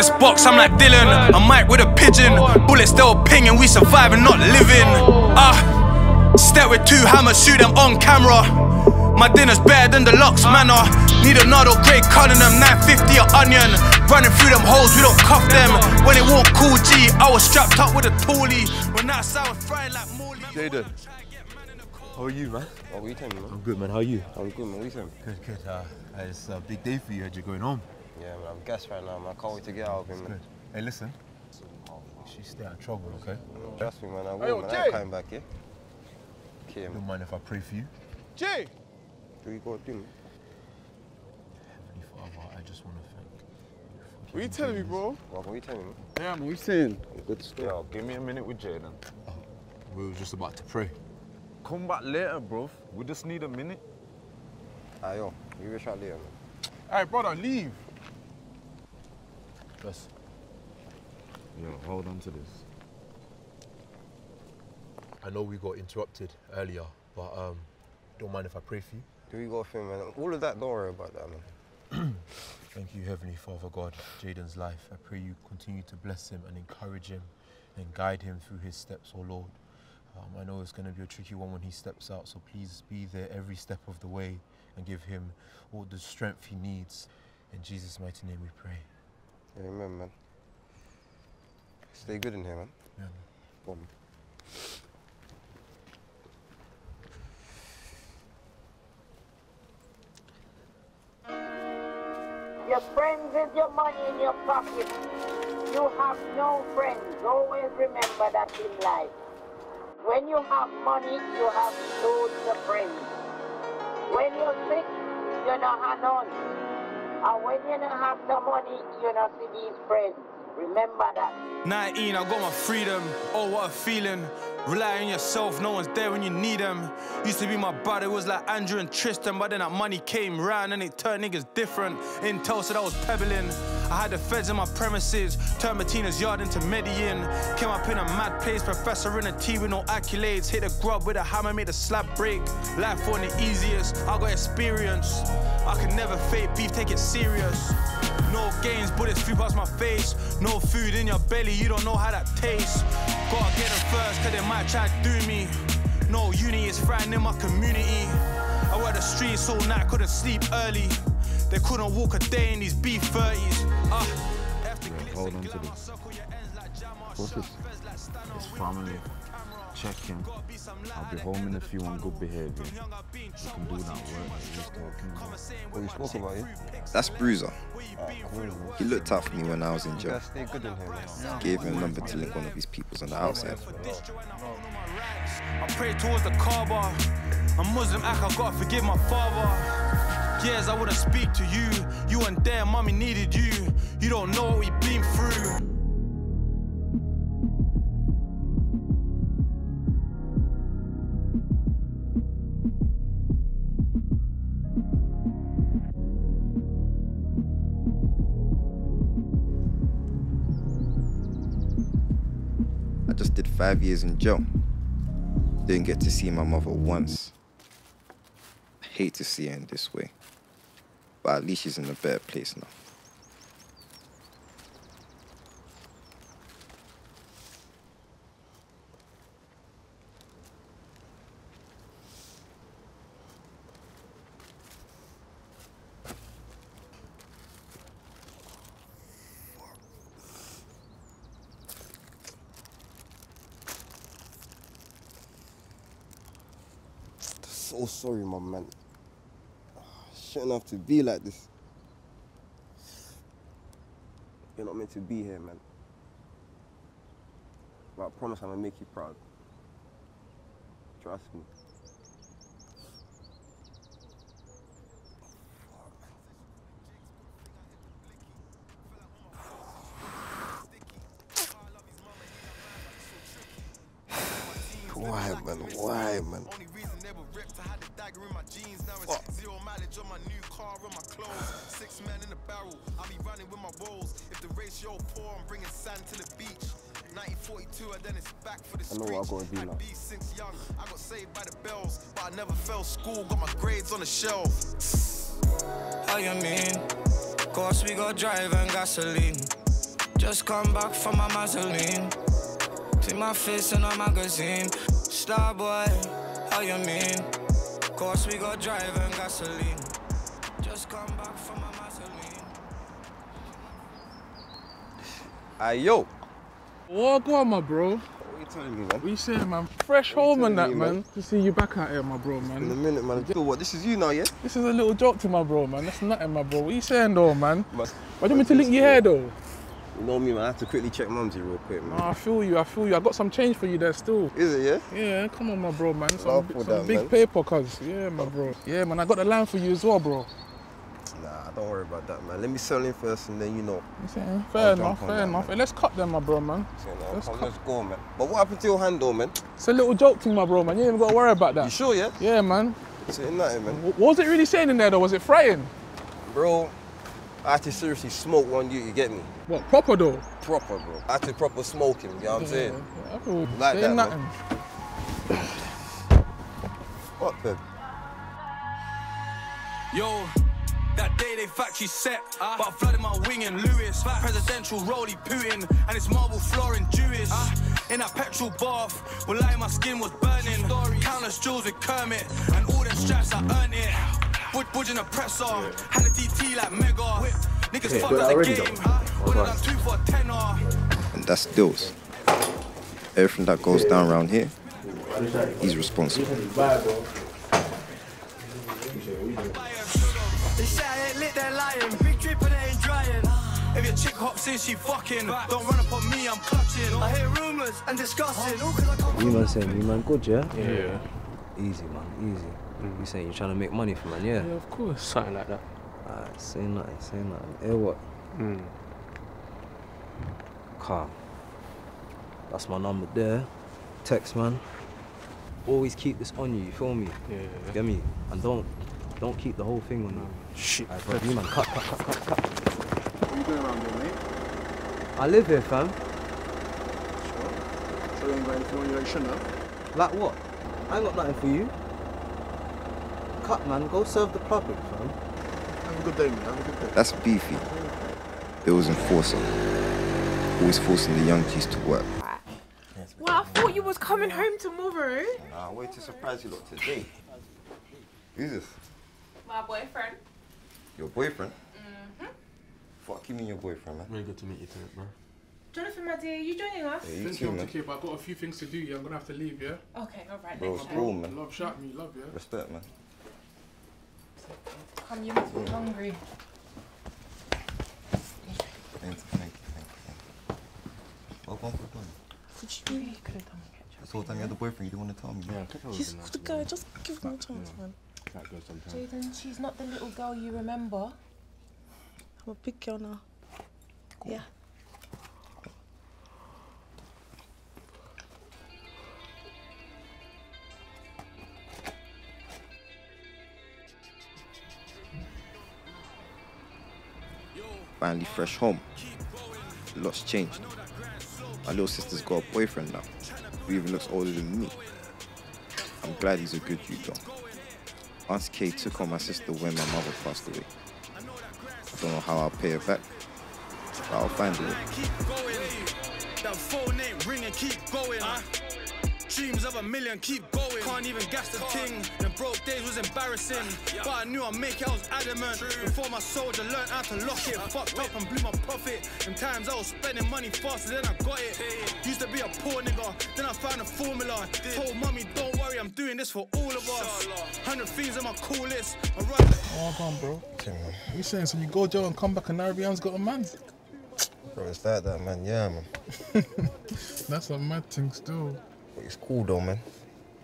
With this box, I'm like Dylan. A mic with a pigeon. Bullets still pinging, we surviving, not living. Ah, step with two hammers, shoot them on camera. My dinner's better than the locks, manner. Need a Nardo, Craig Cunningham, 950 a onion. Running through them holes, we don't cuff them. When it walk cool G, I was strapped up with a toolie. When that I was frying like Morley. Jaden. How are you, man? What were you telling me, man? I'm good, man. How are you? I'm good, man. What are you saying? Good, good. Uh, it's a big day for you. Heard you're going home. Yeah, man. I'm gassed right now, man. I can't wait to get out of here, man. Good. Hey, listen. She stay out of trouble, okay? Trust me, man. I will, Hey, yo, man. Jay. I'm coming back, yeah? Okay, Don't mind if I pray for you. Jay! Do you got to do, man? Heavenly Father, I just want to thank you. for What you telling me, Jaden bro? What are you telling me? Yeah, man, what you saying? Good stuff. Yo, give me a minute with Jaden. this- We were just about to pray. Come back later, bro. We just need a minute. Ah, yo. You wish out later, man. Hey, brother, leave. Just Yo, hold on to this. I know we got interrupted earlier, but um, don't mind if I pray for you. Do you got a thing, man? All of that, don't worry about that, man. Thank you, Heavenly Father God, Jaden's life. I pray you continue to bless him and encourage him and guide him through his steps, oh Lord. Um, I know it's going to be a tricky one when he steps out, so please be there every step of the way and give him all the strength he needs. In Jesus' mighty name we pray. Amen, man. Stay good in here, man. Amen. Boom. Your friends is your money in your pocket. You have no friends. Always remember that in life. When you have money, you have loads of friends. When you're sick, you don't have none. And when you don't have no money, you don't see these friends. Remember that. 19, I got my freedom. Oh, what a feeling. Rely on yourself, no one's there when you need them. Used to be my brother, it was like Andrew and Tristan, but then that money came round and it turned niggas different. Intel said I was pebbling. I had the feds in my premises, turned Martina's yard into Medellin. Came up in a mad place, professor in a T with no accolades. Hit a grub with a hammer, made a slab break. Life wasn't the easiest, I got experience. I could never fake beef, take it serious. No games, bullets flew past my face. No food in your belly, you don't know how that tastes. Gotta get them first, cause they might try to do me. No uni is frightening my community. I worked the streets all night, couldn't sleep early. They couldn't walk a day in these B30s. Ah, hold on to this. What's this? It's family. Check him. I'll be home in a few on good behavior. We can do that work that talking about. What we spoke about, yeah? That's Bruiser. Cool. He looked out for me when I was in You jail. guys good in here, man. Gave him a number to link one of his peoples on the outside. I pray towards the Kaaba. I'm Muslim, I gotta forgive my father. Years I wouldn't speak to you. You weren't there, mommy needed you. You don't know what we've been through. I just did five years in jail. Didn't get to see my mother once. I hate to see her in this way. But at least she's in a better place now. So sorry, my man. Shouldn't to be like this. You're not meant to be here, man. But I promise I'm gonna make you proud. Trust me. Six men in a barrel, I be running with my woes. If the ratio poor, I'm bringing sand to the beach. 1942, and then it's back for the I know what I screech. gotta do Had now. beef since young, I got saved by the bells, but I never fell school. Got my grades on the shelf. How you mean? Course we got drive and gasoline. Just come back from my Mazeline. See my face in a magazine. Star boy, how you mean? Course we got drive and gasoline. Aye, yo. What go on, my bro? What are you telling me, man? What you saying, man? Fresh home and that, me, man. man? To see you back out here, my bro, man. In a minute, man. Yo, what? This is you now, yeah? This is a little joke to my bro, man. That's nothing, my bro. What you saying, though, man? Man, Why do you want me to link your hair, though? You know me, man. I have to quickly check mumsy real quick, man. Oh, I feel you, I feel you. I got some change for you there still. Is it, yeah? Yeah, come on, my bro, man. Some, Love bi- for some that, big man. paper, cuz. Yeah, my bro. Yeah, man, I got the line for you as well, bro. Nah, don't worry about that, man. Let me sell in first and then you know. You saying? Fair enough, fair that, enough. man. Let's cut them, my bro, man. So, now, Let's cut- let's go, man. But what happened to your hand, though, man? It's a little joke thing, my bro, man. You ain't even got to worry about that. You sure, yeah? Yeah, man. Saying nothing, man. What was it really saying in there, though? Was it frightening? Bro, I had to seriously smoke one you, you get me? What, proper, though? Proper, bro. I had to proper smoke him, you know what I'm saying? I feel Like saying that, man. What, babe? Yo, that day they factory set, but I flooded my wing in Lewis. Presidential rollie Putin, and it's marble flooring Jewish. In that petrol bath, well, like my skin was burning. Countless jewels with Kermit, and all them straps I earned it. Budge, budge in a presser, had a TT like mega. Niggas fucked up the game, would have done two for a tenner. And that's Dills. Everything that goes down around here, he's responsible. If your chick hops in, she fucking. Don't run up on me, I'm clutching. I hear rumours and discussing. All 'cause I come You man saying you man good, yeah? Yeah. Easy man, easy. Mm. You saying you're trying to make money for man, yeah? Yeah, of course. Something like that. Alright, say nothing, say nothing. Hear what? Mm. Calm. That's my number there. Text man. Always keep this on you, you feel me? Yeah. Get me? And don't don't keep the whole thing on you. Shit. Alright, bro, you man, cut, cut, cut, cut, cut. What doing around here, mate? I live here, fam. So you ain't got anything on you that you? Like what? I ain't got nothing for you. Cut, man. Go serve the public, fam. Have a good day, man. Have a good day. That's beefy. It was enforcer. Always forcing the young G's to work. Well, I thought you was coming home tomorrow. Nah, wait to surprise you lot today. Who's this? My boyfriend. Your boyfriend? Fuck you mean your boyfriend, man? Very good to meet you, too, bro. Jonathan, my dear, you joining us? Yeah, you Thank too, you, man. okay, but I've got a few things to do, yeah. I'm gonna have to leave, yeah? Okay, alright, Bro, it's cool, man. Love, shout me, love, yeah? Respect, man. Come, you must be hungry. Thank you, thank you, thank you. Thank you. Well, go on. What you mean? You could have done This whole time you had the boyfriend, you didn't want to tell me. Yeah, man. He's the guy, just give him a chance, man. That goes sometimes. Jaden, she's not the little girl you remember. I'm a big girl now. Yeah. Finally fresh home. Lot's changed. My little sister's got a boyfriend now, who even looks older than me. I'm glad he's a good dude though. Aunt Kay took on my sister when my mother passed away. Don't know how I'll pay it back, but I'll find going. That phone ain't ringing, keep going. Dreams of a million, keep going. Can't even gas the ting. Them broke days was embarrassing. But I knew I'd make it, I was adamant. Before my soldier learned how to lock it. Fucked up and blew my profit. Them times I was spending money faster than I got it. Used to be a poor nigga, then I found a formula. Told mommy, don't worry, I'm doing this for all of us. Hundred things on my cool list. I run Oh, go on, bro. Okay, man. What you saying? So you go jail and come back and Narabian's got a man? Bro, it's like that, man. Yeah, man. That's a mad thing still. But it's cool, though, man.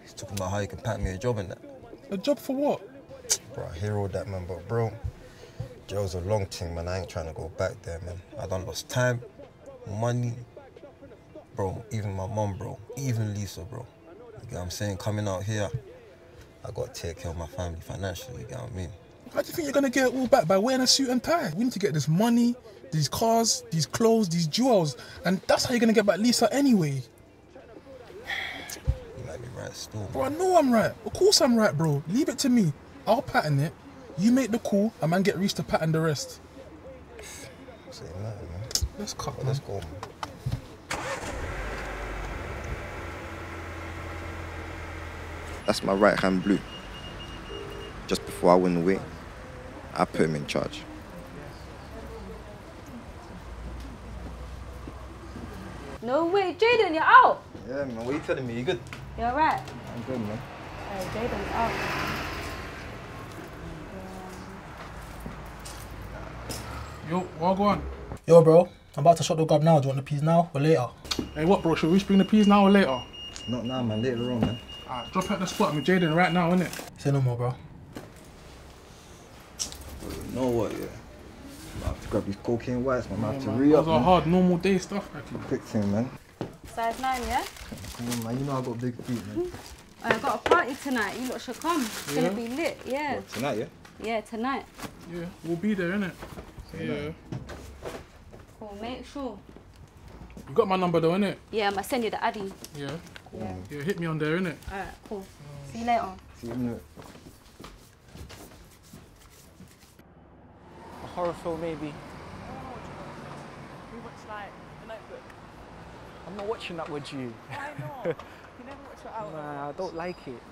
He's talking about how you can pack me a job and that. A job for what? Bro, I hear all that, man. But, bro, jail's a long thing, man. I ain't trying to go back there, man. I done lost time, money. Bro, even my mum, bro. Even Lisa, bro. You get what I'm saying? Coming out here, I got to take care of my family financially, you get what I mean? How do you think you're gonna get it all back by wearing a suit and tie? We need to get this money, these cars, these clothes, these jewels, and that's how you're gonna get back Lisa anyway. You might be right still, Bro, I know I'm right. Of course I'm right, bro. Leave it to me. I'll pattern it. You make the call, and man get Reese to pattern the rest. Say nothing, man. Let's cut, But man. Let's go, man. That's my right hand blue. Just before I went away, I put him in charge. No way, Jaden, you're out. Yeah, man. What are you telling me? You good? You're right. I'm good, man. Hey, Jaden's out. Yo, what go on? Yo, bro, I'm about to shut the grab now. Do you want the peas now or later? Hey, what, bro? Should we just bring the peas now or later? Not now, man. Later on, man. Alright, drop at the spot with Jaden right now, innit? Say no more, bro. You know what, yeah? I have to grab these cocaine whites, man. I have to man. re up. Those are man. hard, normal day stuff, actually. Quick thing, man. Size 9, yeah? Come on, man. You know I got big feet, man. I got a party tonight. You lot should come. It's Yeah? gonna be lit, yeah. Tonight, yeah? Yeah, tonight. Yeah, we'll be there, innit? Yeah. Cool, make sure. You got my number though, innit? Yeah, I'm gonna send you the addy. Yeah. Yeah. Yeah, hit me on there, innit? Alright, cool. Mm. See you later. See you in a minute. A horror film, maybe. Oh, we watched like The Notebook. I'm not watching that with you. Why not? you never watch it out. Nah, I don't like it.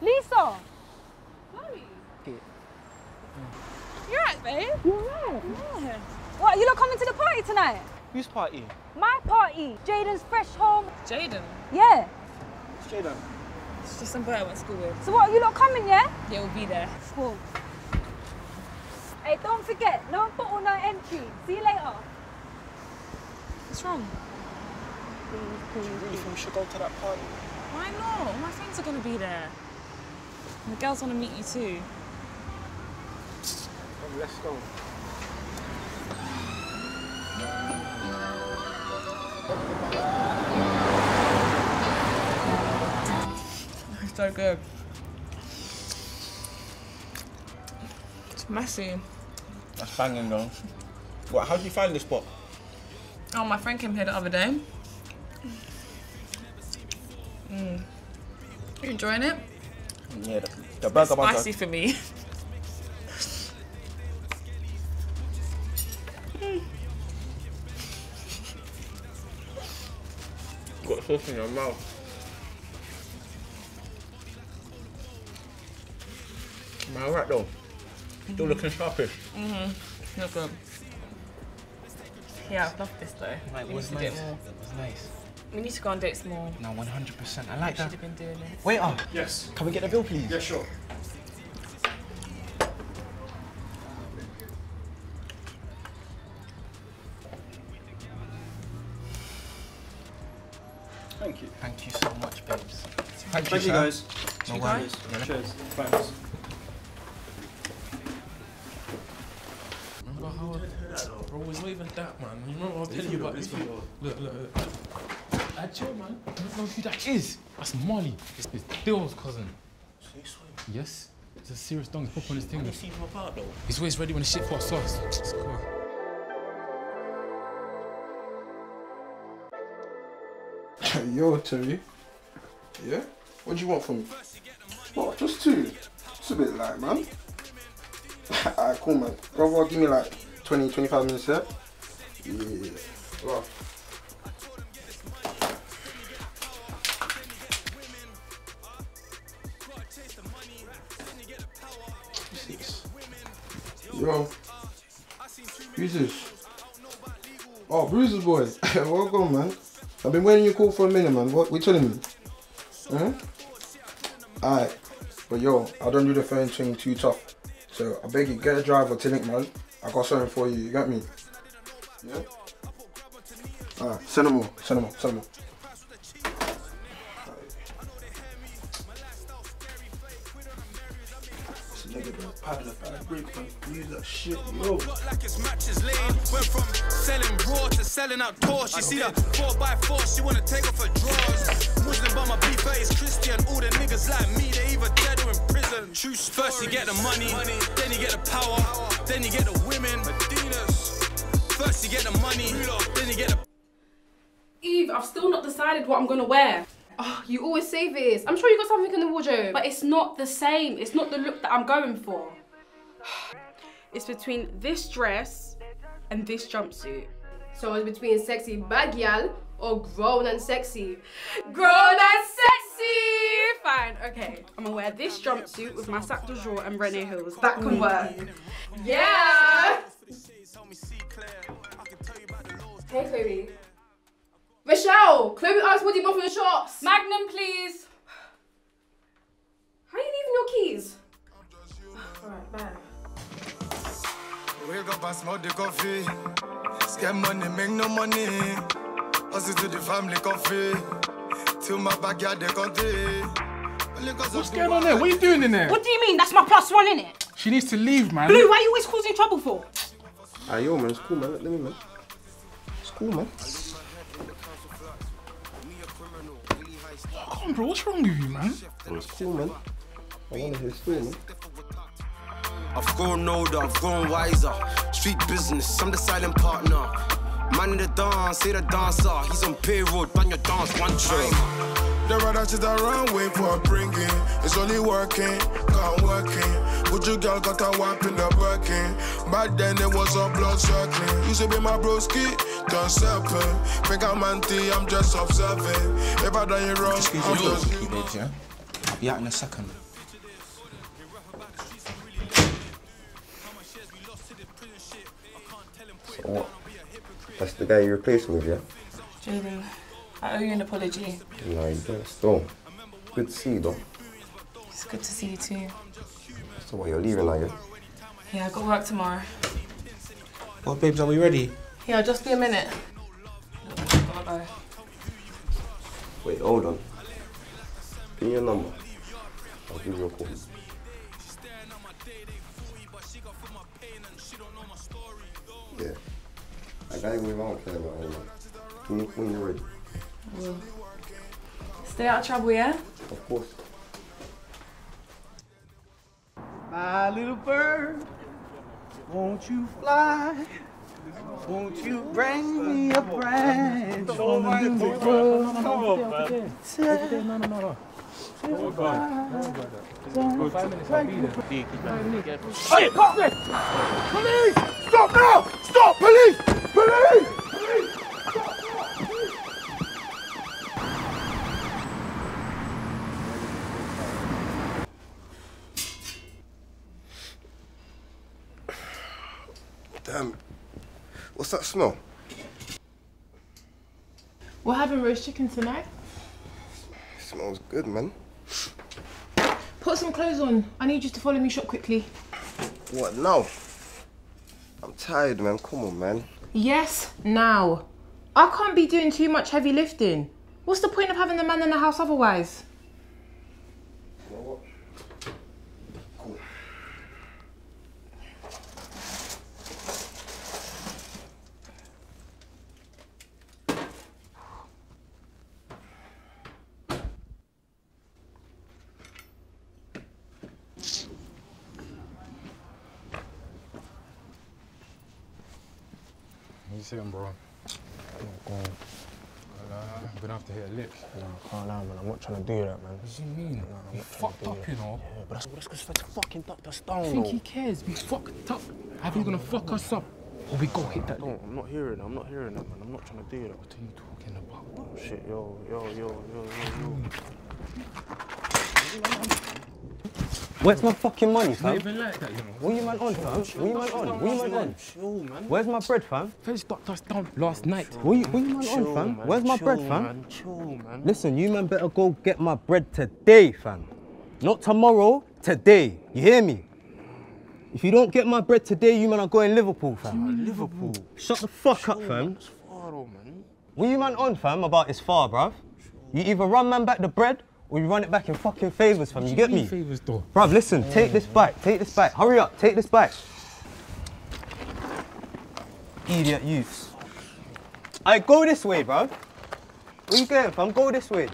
Lisa! it. You're right, babe. You're right. Yeah. What, you not coming to the party tonight? Whose party? My party. Jaden's fresh home. Jaden. Yeah. It's Jaden. It's just some boy I went to school with. So what, you not coming, yeah? Yeah, we'll be there. Cool. Hey, don't forget, no bottle, no entry. See you later. What's wrong? You think we should go to that party? Why not? All my friends are gonna be there. And the girls wanna meet you too. Come, let's go. It's so good. It's messy. That's banging though. What? How did you find this spot? Oh, my friend came here the other day. Mm. You enjoying it? Yeah, the, the burger buns. Spicy for me. Got sauce in your mouth. Am I alright though? Still looking sharpish. Mm-hmm. Look good. Yeah, I've loved this though. Like, we was need to nice. get more. It was nice. We need to go on dates more. No, 100%. I We like should that. have been doing this. Wait up. Yes. Can we get the bill, please? Yeah, sure. Thank you. Thank you so much, babes. Thank, you, sir. guys. No Cheers. worries. Cheers. Thanks. Remember how I, bro, it's not even that, man. You remember I was telling you about this before? Look, look, look. I chill, man. I don't know who that is. That's Molly. It's, it's Dill's cousin. Yes. It's a serious dong. He's pop on his thing. You see him apart though? He's always ready when the shit pops off. Let's go. Yo, Terry. Yeah? What do you want from me? What, just two? It's a bit light, man. Alright, cool, man. Brother, give me like 20, 25 minutes, yeah? Yeah. Well, Oh, Bruiser's boy. Welcome, man. I've been waiting your call for a minute, man. What, telling me? Huh? Alright. But yo, I don't do the phone thing too tough. So I beg you, get a driver to link, man. I got something for you. You got me? Yeah? Alright, send them more. Send them more. Send them more. Paddling back, break, man. Use that shit, yo. like it's matches lane. Went from selling raw to selling out tours. She see the 4x4, she wanna take off her drawers. Muslim but my B30 is Christian. All the niggas like me, they either dead or in prison. True First you get the money, then you get the power, then you get the women. Medinas. First you get the money, then you get the Eve, I've still not decided what I'm gonna wear. Oh, you always say this. I'm sure you got something in the wardrobe. But it's not the same. It's not the look that I'm going for. It's between this dress and this jumpsuit. So it's between sexy bad gal or grown and sexy. Grown and sexy! Fine, okay. I'm gonna wear this jumpsuit with my sac de jour and Rene Hills. That can work. Yeah! Hey, Chloe. Michelle, Chloe asked what do you want from the shops? Magnum, please. How are you leaving your keys? Alright, bye. Wake up and smoke the coffee. Scam money, make no money. Hustle to the family coffee. Till my backyard the country. What's going on there? What are you doing in there? What do you mean? That's my plus one, in it. She needs to leave, man. Blue, why are you always causing trouble for? Ah, yo, man, it's cool, man. Let me, man. It's cool, man. Come on, bro. What's wrong with you, man? It's cool, man. I want to hear story, man. I've grown older, I've grown wiser. Street business, I'm the silent partner. Man in the dance, say the dancer. He's on payroll, ban your dance one train. The rather sit around wait for a bringing. It's only working, can't working. Would you girl got a whap in the working? Back then it was all blood circling. Used to be my broski, turn serpent. Think I'm anti, I'm just observing. If I done you wrong, I'm just. Keep babes, yeah? I'll be out in a second. What? That's the guy you replaced with, yeah? Jaden, I owe you an apology. No, you don't. Still. Good to see you, though. It's good to see you too. So what, you're leaving now, yeah? Yeah, I got work tomorrow. Well, babes, are we ready? Yeah, just be a minute. Gotta go. Wait, hold on. Give me your number. I'll give you a call. Yeah. I gotta go if I about him, man. Give me a call when you're ready. Well, stay out of trouble, yeah? Of course. My little bird, won't you fly? Won't you bring me a branch from the new world? No, no, no, no. Five minutes, I'll be there. Hey, stop this! Police! Stop now! Stop! Police! Police! Police! Damn. What's that smell? We're having roast chicken tonight. smells good, man. Put some clothes on. I need you to follow me shop quickly. What now? I'm tired, man. Come on, man. Yes, now. I can't be doing too much heavy lifting. What's the point of having the man in the house otherwise? You saying, bro? Well, uh, I'm gonna have to hit a lick. No, can't lie, man. I'm not trying to do that, man. What do you mean? I'm not fucked up, that. you know. Yeah, but that's that's because it's fucking Dr. I Stone, think though. he cares. We fucked up. Either you're gonna fuck us up or we go hit that No, I'm not hearing it. I'm not hearing that, man. I'm not trying to do that. What are you talking about? Oh, shit, yo, yo, yo, yo, yo, yo. Where's my fucking money, It's not fam? even like that, you know. What you man on, fam? What you man on? What you man on? Chill, man. Where's my bread, fam? First stopped us down last night. What you, what you man Chill, on, fam? man. Where's my Chill, bread, fam? man. Chill, man. Listen, you man better go get my bread today, fam. Not tomorrow, today. You hear me? If you don't get my bread today, you man are going Liverpool, fam. Liverpool. Shut the fuck up, fam. It's far, man. What you man on, fam, about it's far, bruv? You either run man back the bread or you run it back in fucking favours, fam. You get me? Favors though. Bruv, listen, take this bite, take this bite. Hurry up, take this bite. Idiot youths. I go this way, bruv. Where you going, fam? Go this way.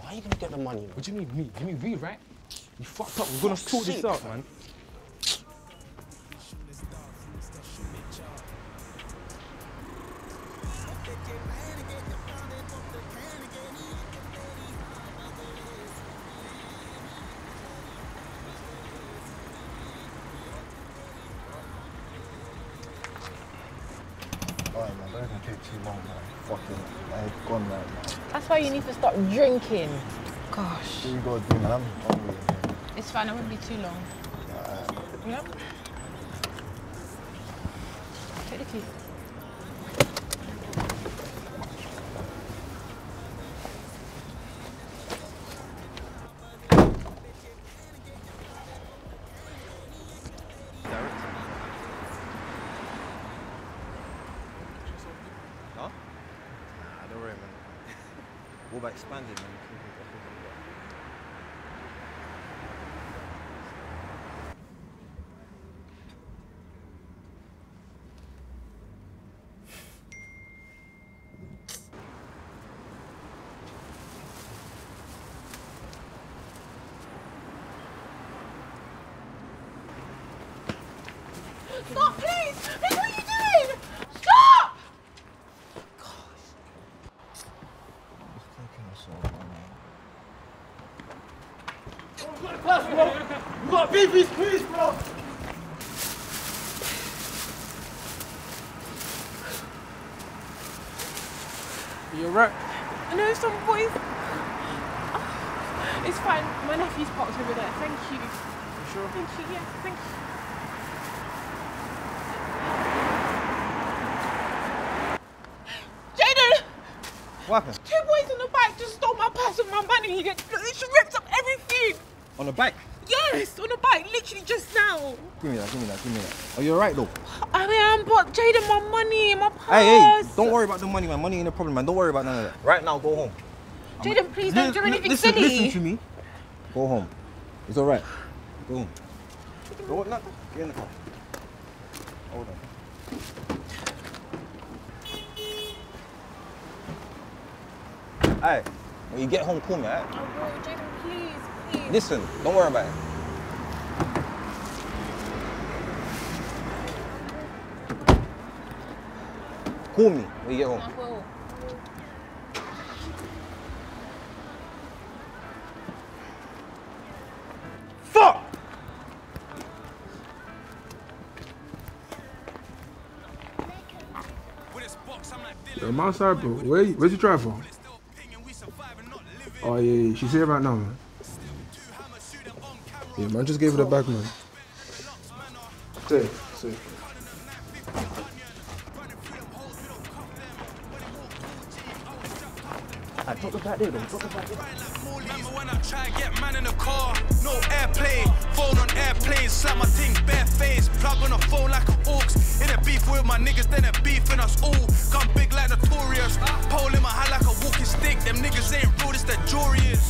Why are you gonna get the money? What do you mean me? You mean we, right? You fucked up. We're gonna sort this out, man. Drinking. Gosh. What you gotta do, man? I'm hungry. It's fine, it won't be too long. Yep. Take the key. Expanding, man? Stop, please! Please, what are you doing? Stop! Class, bro. You got beefies, please, bro. You're right. I know some boys. Oh, it's fine. My nephew's parked over there. Thank you. For sure? Thank you. Yeah, thank you. Jaden! What happened? Two boys on the bike just stole my purse and my money. He get- literally ripped up everything. On the bike? Yes, on the bike, literally just now. Give me that, give me that, give me that. Are you alright though? I mean, but Jaden, my money, my purse. Hey, hey, don't worry about the money, man. Money ain't a problem, man. Don't worry about none of that. Right now, go home. Jaden, please don't do Li- li- anything listen, silly. Listen to me. Go home. It's alright. Go home. Go, no, get in the car. Hold on. Hey, when you get home, call me, alright? I will, Jaden, please, please. Listen, don't worry about it. Call me when you get home. Fuck! Yo, I'm outside, bro. Where, where's your drive from? Oh, yeah, yeah. She's here right now, man. Yeah, man, just gave it the bag, man. Say, say. I drop the back there, though. Drop the back there. Remember when I try to get man in the car? No airplay, phone on airplane, slap my thing bare face, plug on the phone like an aux. In a beef with my niggas, then a beef in us all. Come big like notorious, pole in my hand like a walking stick. Them niggas ain't real, it's the jury is.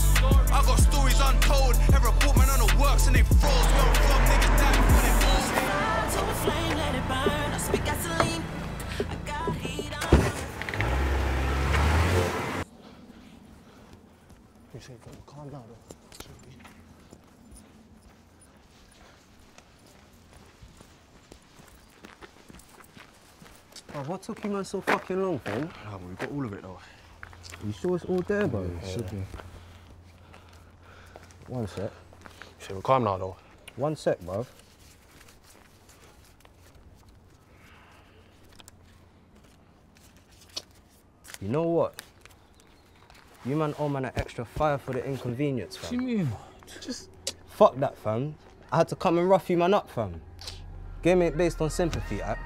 I got stories untold, every report on the works and they froze. Where I'm from, niggas die before they fall. Say, calm down, though. Bro, what took you man so fucking long, fam? Ah, we got all of it, though. You sure it's all there, bro? Yeah, it should be. One sec. Say, we're calm now, though. One sec, bro. You know what? You man owe man an extra fire for the inconvenience, fam. What do you mean? Just Fuck that, fam. I had to come and rough you man up, fam. Game ain't based on sympathy, act.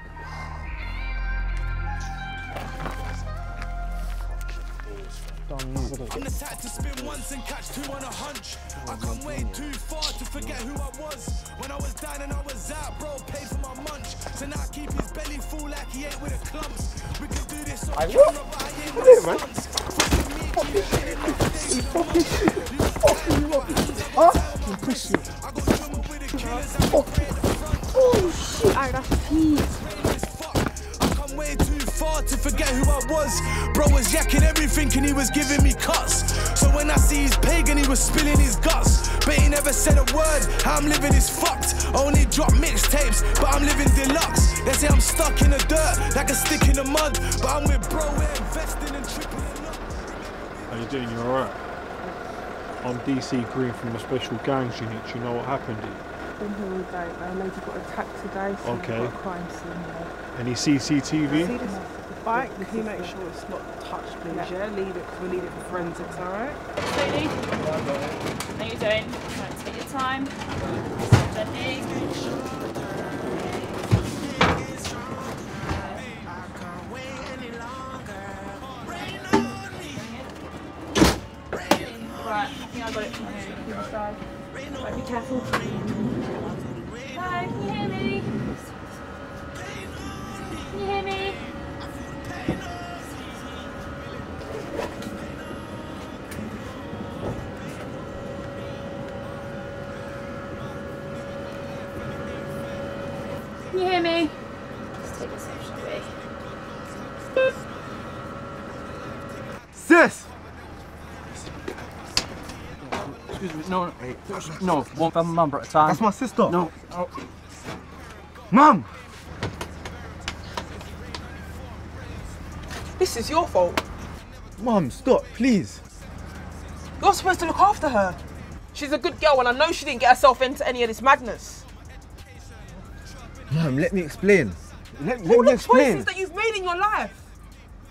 How you doing? You alright? I'm DC Green from the Special Gangs Unit. Do you know what happened here? been here all day. A lady got attacked today, so Okay. we've got a crime scene here. Any CCTV? See this bike? Can you make sure it's not touched, please? Yeah, leave it because we need it for forensics, alright? Slowly. How you doing? Try to take your time. Steady. Be careful. Me? Excuse me, no, no, one family member at a time. That's my sister. No. Oh. Mum! This is your fault. Mum, stop, please. You're supposed to look after her. She's a good girl and I know she didn't get herself into any of this madness. Mum, let me explain. Let, let All me the explain. choices that you've made in your life.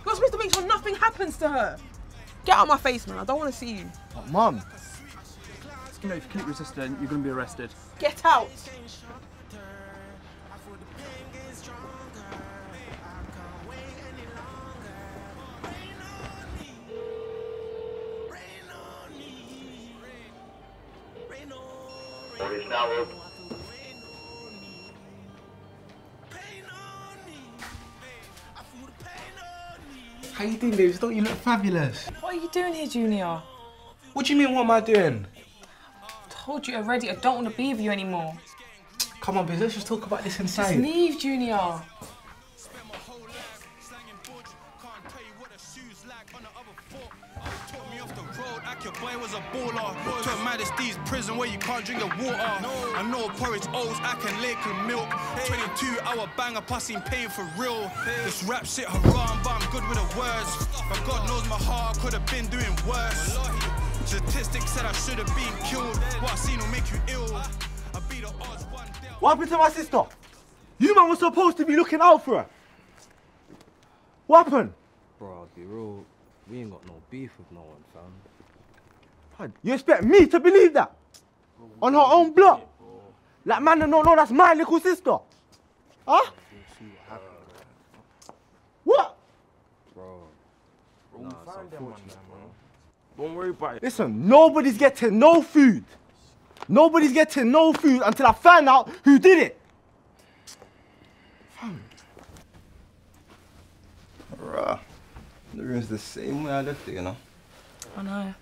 You're supposed to make sure nothing happens to her. Get out of my face, man. I don't want to see you. Mum. You know, if you keep resisting, you're going to be arrested. Get out. Police now open. How you doing, babes? Don't you look fabulous? What are you doing here, Junior? What do you mean, what am I doing? Told you already, I don't want to be with you anymore. Come on, babes, let's just talk about this inside. Just leave, Junior. Your boy was a baller. To Majesty's prison where you can't drink the water. I know porridge oats, I can lick and milk. 22 hour banger, passing pain for real. This rap shit haram, but I'm good with the words. But God knows my heart could have been doing worse. Statistics said I should have been killed. What I seen will make you ill. I beat the odds one day. What happened to my sister? You man was supposed to be looking out for her. What happened? Bro, I'll be real. We ain't got no beef with no one, fam. You expect me to believe that? On her own block? Like man, no, no, that's my little sister. Huh? What? Bro. Don't worry about it. Listen, nobody's getting no food. Nobody's getting no food until I find out who did it. Bruh. The room's the same way I left it, you know. I know.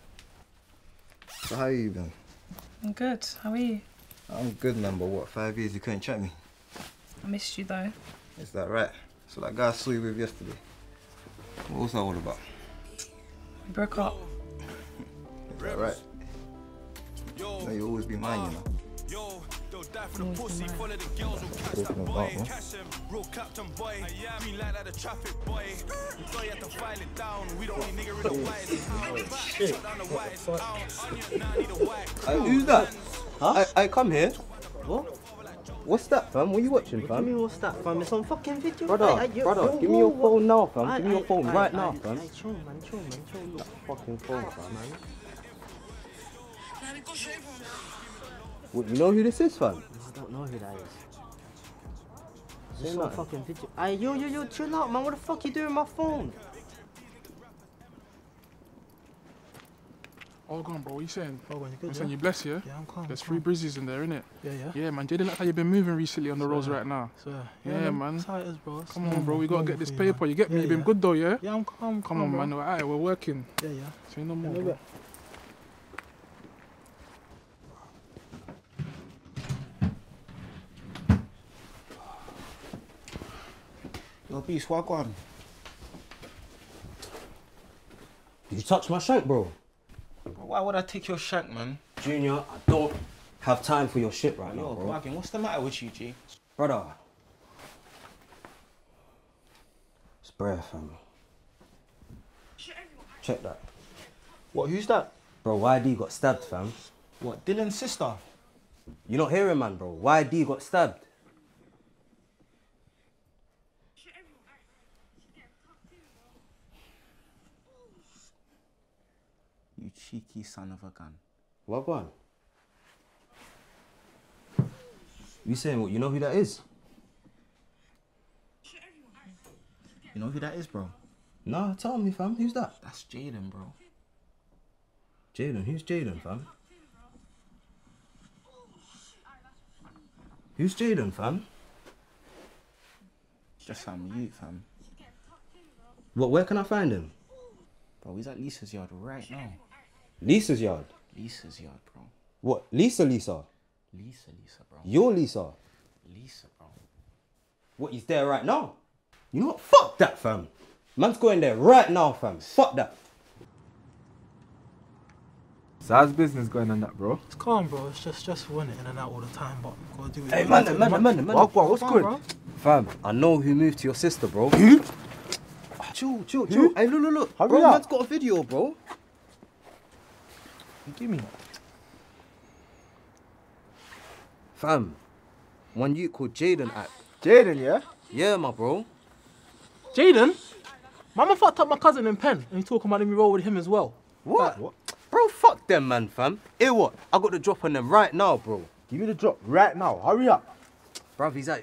So how you been? I'm good. How are you? I'm good, man, but what, five years you couldn't check me? I missed you though. Is that right? So that guy I saw you with yesterday, what was that all about? We broke up. Is that right? No, you always be mine, you know. Die for the pussy, follow the girls who catch that boy. Catch them, real Clapton boy. Green light at the traffic boy. So you have to file it down. We the only nigga in the white. Shit. Shut down the white. Hey, who's that? Huh? I, I come here. What? What's that, fam? What are you watching, What fam? do you mean, what's that, fam? It's on fucking video. Brother, Aye, aye, you- brother, whoa, give me your whoa, whoa. phone now, fam. Aye, give me your aye, phone aye, right aye, now, aye, fam. aye, chill, man, chill, man, chill. Look. Fucking phone, fam. Man. What, you know who this is, fam? I don't know who that is. Say It's on nothing. fucking video. Aye, yo, yo, yo, chill out, man. What the fuck you doing with my phone? Oh, go on, bro. What you saying? Oh, you good, I'm saying you bless, yeah? Yeah, I'm calm, There's I'm three brizzies in there, innit? Yeah, yeah. Yeah, man. Jaden, like how you've been moving recently on the roads right now. Swear. Yeah, Yeah, man, man. that's how it is, bro. Come on, bro. We gotta get this you, paper. man. You get me? Yeah, You've been good though, yeah? Yeah, I'm calm. Come on, bro. man. Alright, we're working. Yeah, yeah. Say no more, bro. Bit. Yo, Beast, what on? Did you touch my shank, bro? Why would I take your shank, man? Junior, I don't have time for your shit right now, Yo, bro. Bargain, what's the matter with you, G? Brother. It's Brer, fam. Check that. What, who's that? Bro, YD got stabbed, fam. What, Dylan's sister? You're not hearing, man, bro? YD got stabbed. You cheeky son of a gun. What one? You saying what? You know who that is? You know who that is, bro? Nah, tell me, fam. Who's that? That's Jaden, bro. Jaden. Who's Jaden, fam? Who's Jaden, fam? Just some youth, fam. What? Where can I find him? Bro, he's at Lisa's yard right now. Lisa's yard. Lisa's yard, bro. What? Lisa, Lisa. Lisa, Lisa, bro. Your Lisa. Lisa, bro. What? He's there right now. You know what? Fuck that, fam. Man's going there right now, fam. Fuck that. So how's business going on that, bro? It's calm, bro. It's just stressful, innit? In and out all the time, but gotta do it. Hey, man, man, man, man, man. What, what, what's Calm, good? bro. Fam, I know who moved to your sister, bro. Who? Chill, chill, chill. Hey, look, look, look. Hurry bro, up. man's got a video, bro. Give me. Fam, one you called Jaden act. Jaden, yeah? Yeah, my bro. Jaden? Mama fucked up my cousin in pen, and he talking about me roll with him as well. What? Bro, fuck them, man, fam. Hey, what? I got the drop on them right now, bro. Give me the drop right now. Hurry up. Bruv, he's at,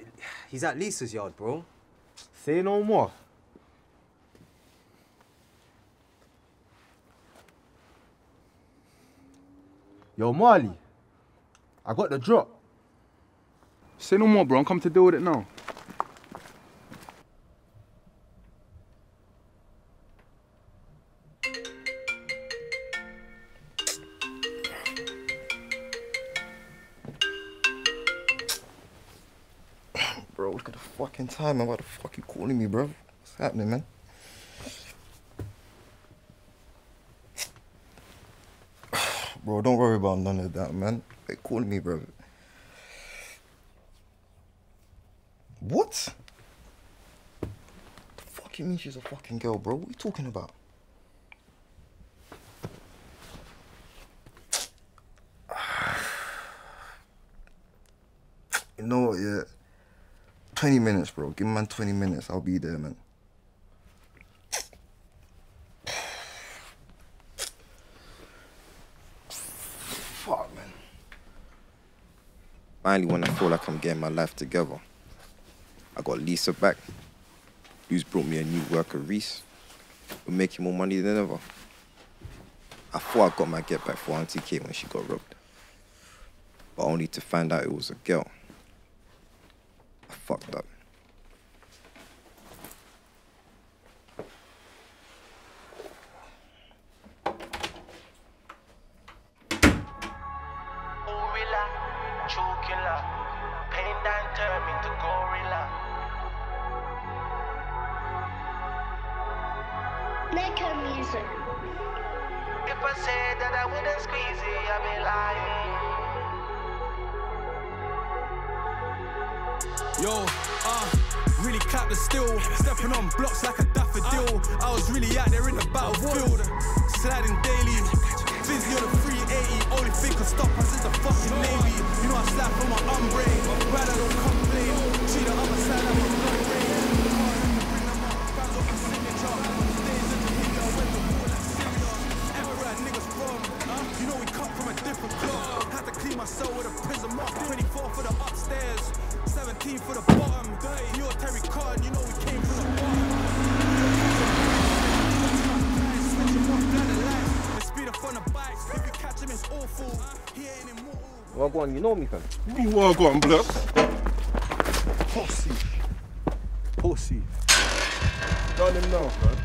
he's at Lisa's yard, bro. Say no more. Yo, Marley. I got the drop. Say no more, bro. I'm coming to deal with it now. Bro, look at the fucking time, man. Why the fuck you calling me, bro? What's happening, man? Bro, don't worry about none of that, man. They calling me, bro. What? The fuck you mean she's a fucking girl, bro? What are you talking about? You know what, yeah? 20 minutes, bro. Give me man 20 minutes. I'll be there, man. Fuck, man. Finally, when I feel like I'm getting my life together, I got Lisa back. Who's brought me a new worker, Reese. We're making more money than ever. I thought I got my get back for Auntie Kate when she got robbed. But only to find out it was a girl. I fucked up. Well, go on, you know me, fam. You well gone, blood. Pussy. Pussy. Tell him now, fam.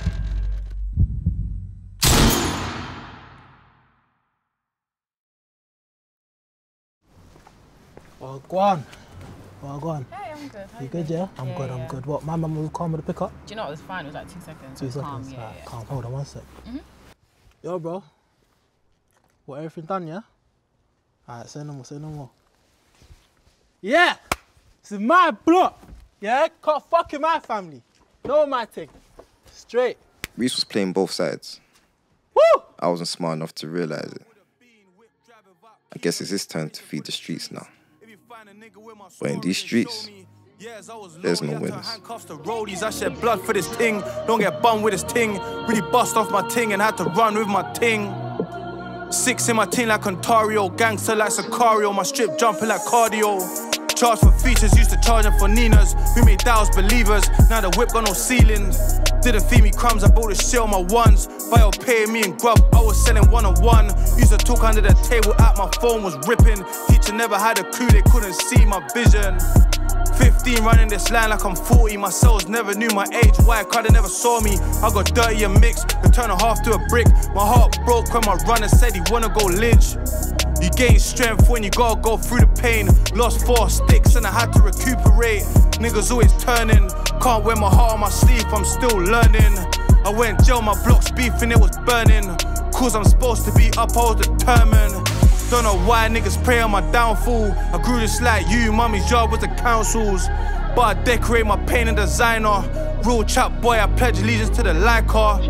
Well, go on. Well, go on. Hey, I'm good. How You you good, yeah? I'm Yeah, good, I'm yeah. good. What, my mum will calm with the pickup? Do you know what? It was fine. It was like two seconds. Two seconds. Calm. Yeah, Alright, yeah. calm. Hold on one sec. Mhm. Yo, bro. What, everything done, yeah? Alright, say no more, say no more. Yeah! This is my block! Yeah? Can't fuck in my family. No my thing. Straight. Reese was playing both sides. Woo! I wasn't smart enough to realize it. I guess it's his turn to feed the streets now. But in these streets, there's no winners. Handcuffs to roadies, I shed blood for this ting. Don't get bummed with this ting. Really bust off my ting and had to run with my ting. Six in my team like Ontario, gangster like Sicario, my strip jumping like cardio. Charge for features, used to charge them for Ninas. We made doubts believers, now the whip got no ceiling. Didn't feed me crumbs, I bought the shit on my ones. Bio paying me in grub, I was selling one on one. Used to talk under the table, at my phone was ripping. Teacher never had a clue, they couldn't see my vision. 15 running this line like I'm 40. My cells never knew my age. Why? They never saw me. I got dirty and mixed. Could turn a half to a brick. My heart broke when my runner said he wanna go lynch. You gain strength when you gotta go through the pain. Lost four sticks and I had to recuperate. Niggas always turning. Can't wear my heart on my sleeve, I'm still learning. I went jail, my blocks beefing, it was burning. Cause I'm supposed to be up, I was determined. Don't know why niggas pray on my downfall. I grew just like you, mummy's job was the council's. But I decorate my paint and designer. Real chap boy, I pledge allegiance to the Leica.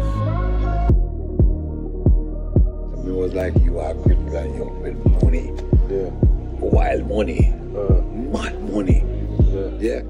It was like you are good like you with money. Yeah. Wild money. Uh, Mad money. Yeah. yeah.